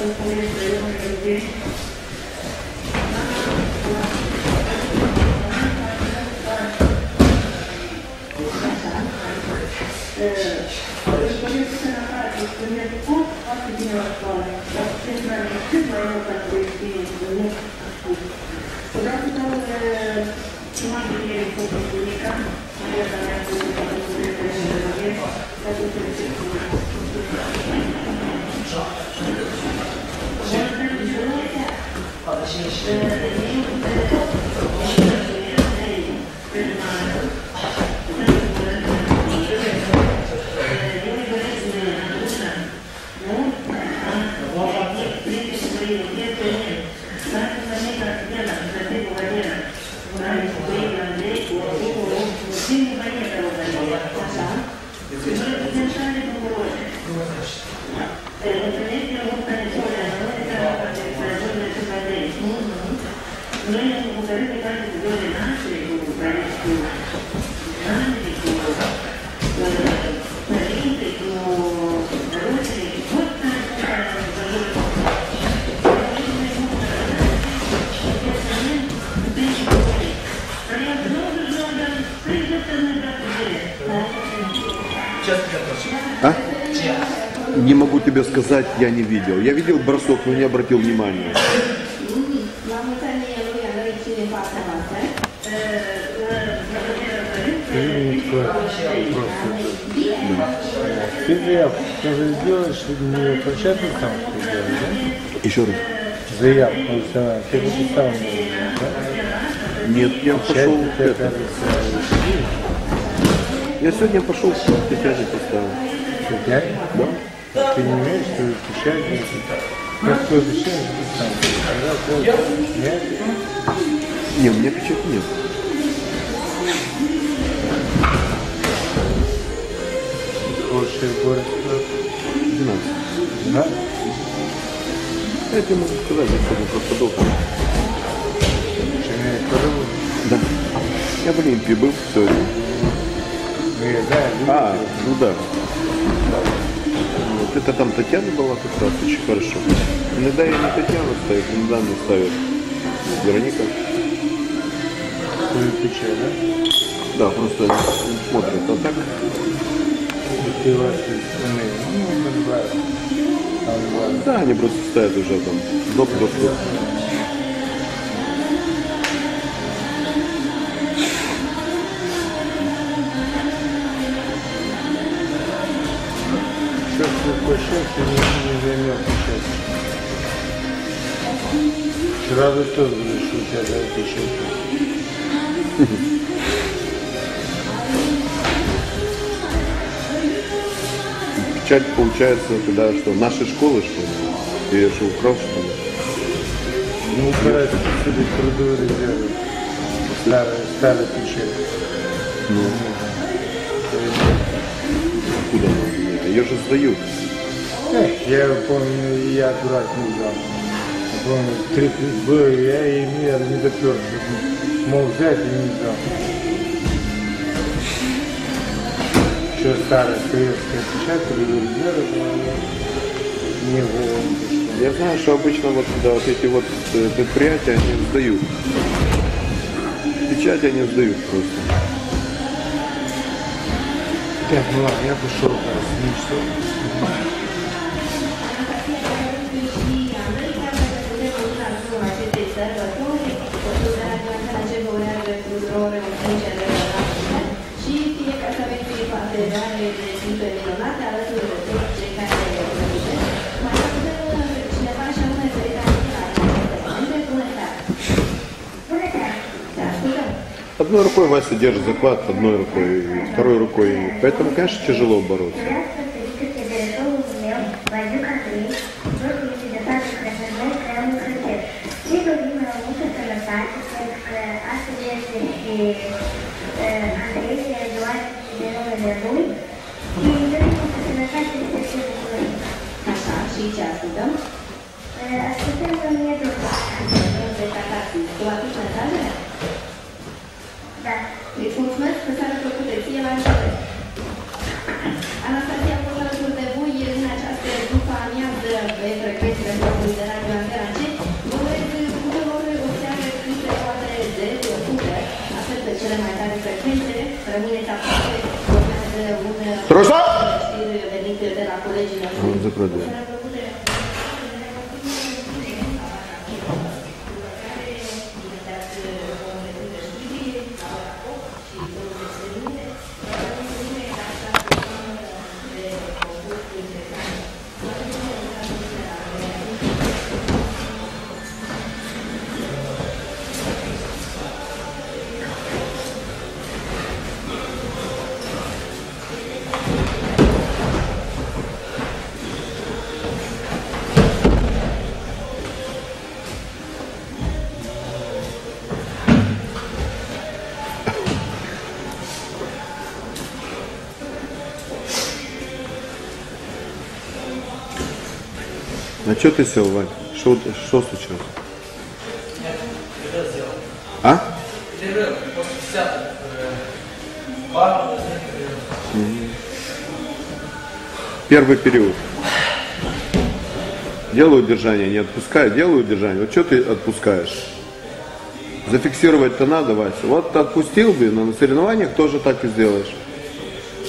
Thank you. Gracias. А? Не могу тебе сказать, я не видел. Я видел бросок, но не обратил внимания. Заявку тоже сделаешь, не окончательно там что делаешь, да? Еще раз. Заявку. Ты же сам да? Нет, я пошел Печать, Я сегодня пошел печати поставил. печать. Да? Ты не умеешь, что печать, как ты обещаешь, ты сам. Нет, Не, у меня печати нет. в город, 12. да? Я тебе могу сказать, я сегодня просто долго. Да. Я в Олимпии был сегодня. Да, А, ну да. Вот это там Татьяна была как раз очень хорошо. Иногда я не Татьяна ставит, иногда мне ставит Вероника. свою печать, да? Да, просто не смотрят. А так. Ну, да, они просто ставят уже там доп, доп, ты не, не займешь печать. Сразу тоже будешь у тебя да, печать. Печать получается тогда что, нашей школы что ли? Ты ее что, украл что ли? Ну, убирать отсюда трудовые резервы. Старая, старая печать. Ну, откуда она? Ее же сдают. Эх, я помню, я дурак не. Я помню, три было, я и мир не допер. Мог взять и не взял. Еще старая советская печать, резервы была. Не в Я знаю, что обычно вот, да, вот эти вот э, предприятия, они сдают. Печать они сдают просто. Так, ну ладно, я пошел, да, Одной рукой Вася держит заклад, одной рукой, второй рукой. Поэтому, конечно, тяжело бороться. astăzi este și Andrei, Eduard și de numele lui. Și dorim să sănătate și să fie bucurii. Așa, și ce ascultăm? Ascultăm că nu e după. Pe catasii. Tu aduci mesajele? Da. Deci mulțumesc că s-a plăcut de ție la început. de creștere, rămâne ca urmează un... Roșa? ...venit de la colegii noștri. Что ты сел, Вань? Что, что случилось? А? Перерыв после 10 пару Первый период. Делаю удержание, не отпускаю, делаю удержание. Вот что ты отпускаешь? Зафиксировать-то надо, Вася. Вот ты отпустил бы, но на соревнованиях тоже так и сделаешь.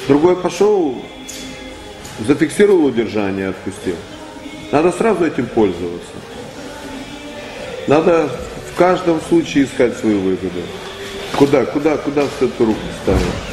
Другой пошел, зафиксировал удержание, отпустил. Надо сразу этим пользоваться. Надо в каждом случае искать свою выгоду. Куда, куда, куда ты эту руку ставишь?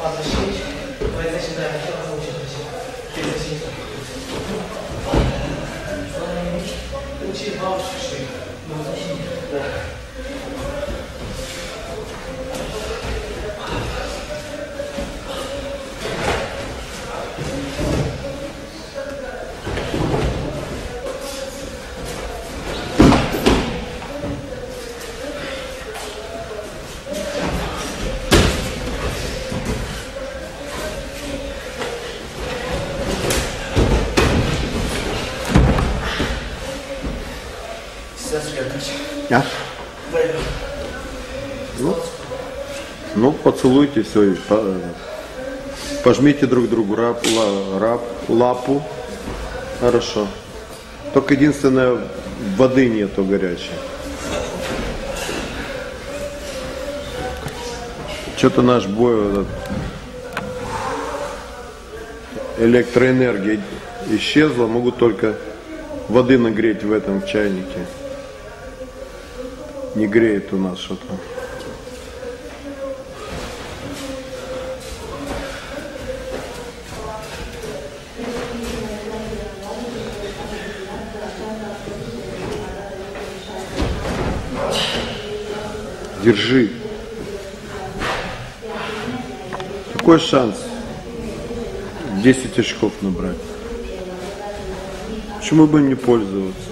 Pode deixar. А? Ну, ну, поцелуйте все, пожмите друг другу рап, рап- лапу. Хорошо. Только единственное, воды нету горячей. Что-то наш бой, этот, электроэнергия исчезла, могу только воды нагреть в этом чайнике не греет у нас что-то. Держи. Какой шанс 10 очков набрать? Почему бы не пользоваться?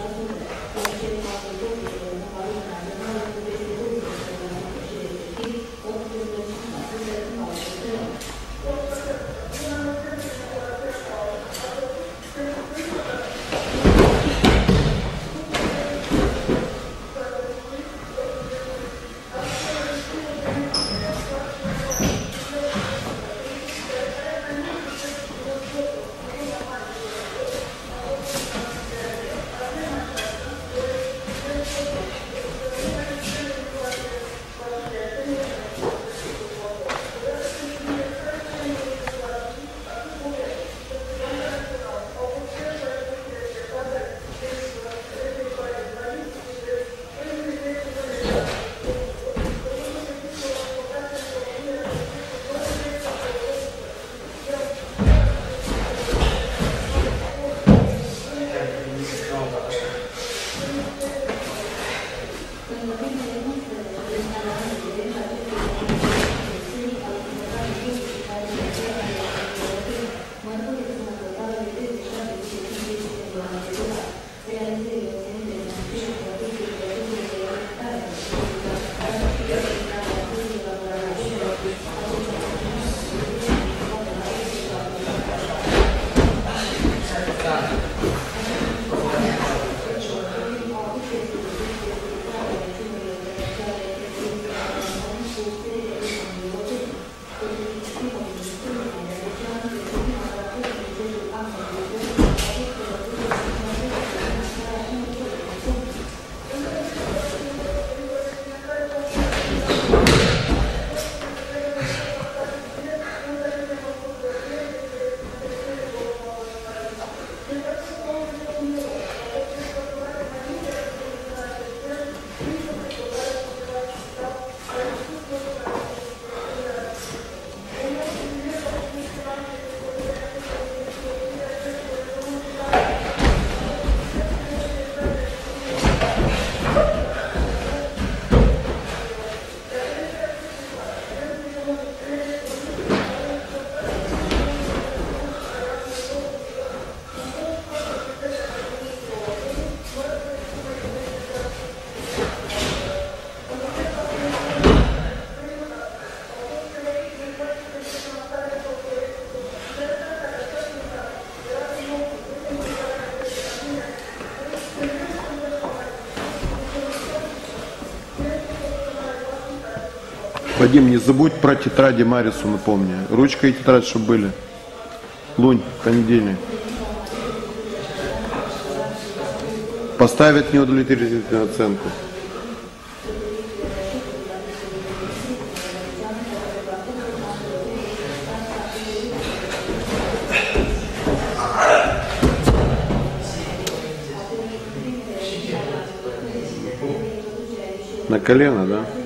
Вадим, не забудь про тетради Марису, напомни. Ручка и тетрадь, чтобы были. Лунь, понедельник. Поставят неудовлетворительную оценку. На колено, да?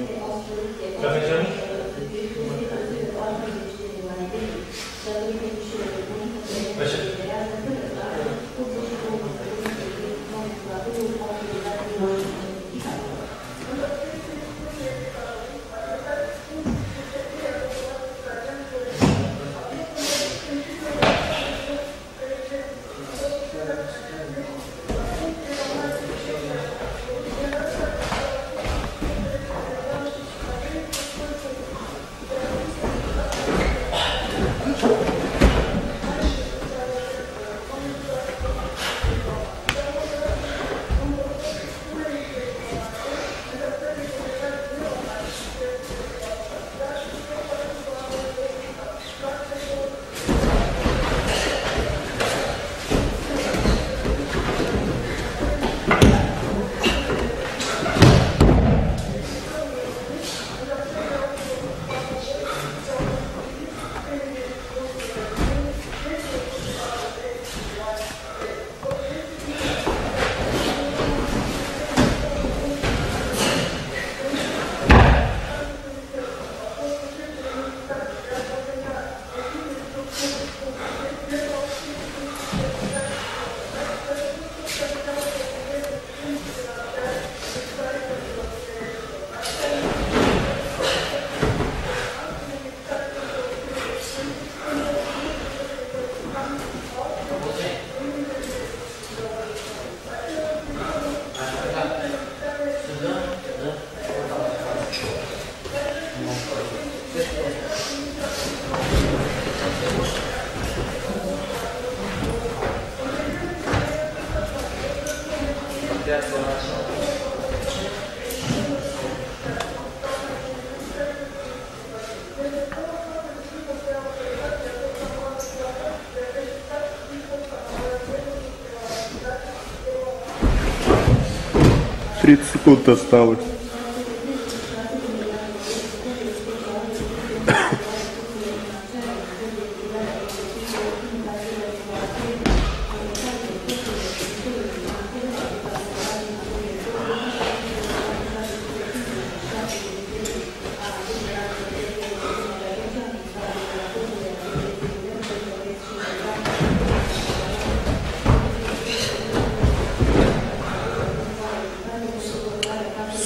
Тридцать секунд осталось.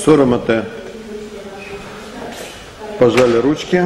Соромате. Пожали ручки.